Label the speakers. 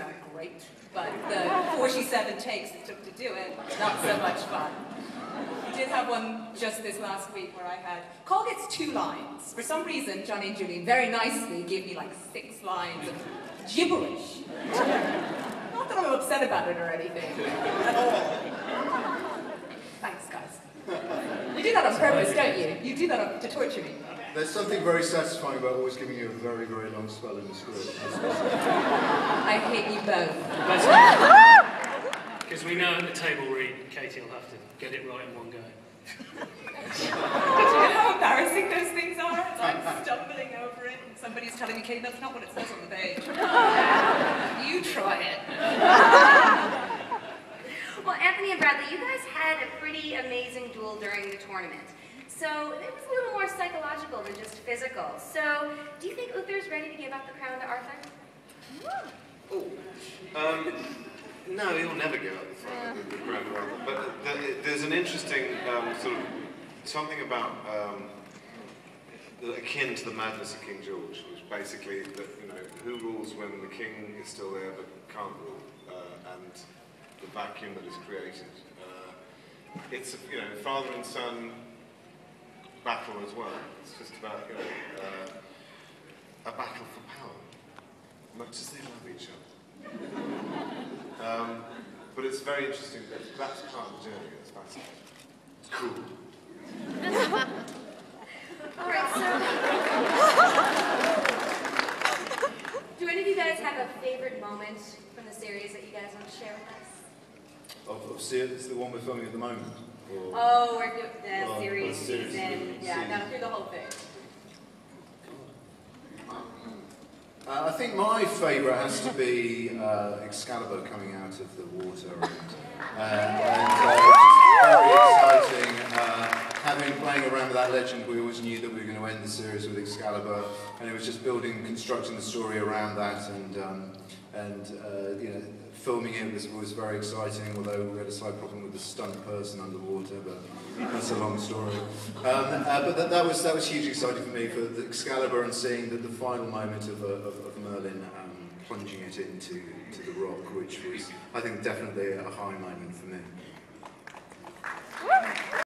Speaker 1: out great, but the 47 takes it took to do it, not so much fun. We did have one just this last week where I had, Cole gets two lines. For some reason, Johnny and Julie very nicely gave me like six lines of gibberish. Not that I'm upset about it or anything at all. Thanks, guys. You do that on purpose, don't you? You do that to torture me.
Speaker 2: There's something very satisfying about always giving you a very, very long spell in the script.
Speaker 1: I hate you both.
Speaker 3: Because we know at the table read, Katie will have to get it right in one go.
Speaker 1: Do you know how embarrassing those things are? It's like stumbling over it and somebody's telling me, Kate, that's not what it says on the page. you try it.
Speaker 4: Well, Anthony and Bradley, you guys had a pretty amazing duel during the tournament. So it was a little more psychological than just physical. So do you think Uther's ready to give up the crown to Arthur?
Speaker 5: Um, no, he'll never give up the the, the. But the, there's an interesting um, sort of something about um, akin to the madness of King George, which basically that you know who rules when the king is still there but can't rule, uh, and the vacuum that is created. Uh, it's you know father and son battle as well. It's just about you know uh, a battle for power, much as they love each other. Um, but it's very interesting. That that's part of the journey. It's fascinating. It's cool.
Speaker 4: All right, so do any of you guys have a favorite moment from the series that you guys want to share with us?
Speaker 2: Of, of Se- it's the one we're filming at the moment. Or,
Speaker 4: Oh, we're doing the
Speaker 2: Well,
Speaker 4: series
Speaker 2: series,
Speaker 4: season.
Speaker 2: the
Speaker 4: Yeah,
Speaker 2: season.
Speaker 4: no, through the whole thing.
Speaker 2: Uh, I think my favourite has to be uh, Excalibur coming out of the water and, uh, playing around with that legend, we always knew that we were going to end the series with Excalibur, and it was just building, constructing the story around that, and um, and uh, you know, filming it was, was very exciting. Although we had a slight problem with the stunt person underwater, but that's a long story. Um, uh, but that, that was that was hugely exciting for me for the Excalibur and seeing the, the final moment of, uh, of, of Merlin um, plunging it into to the rock, which was I think definitely a high moment for me.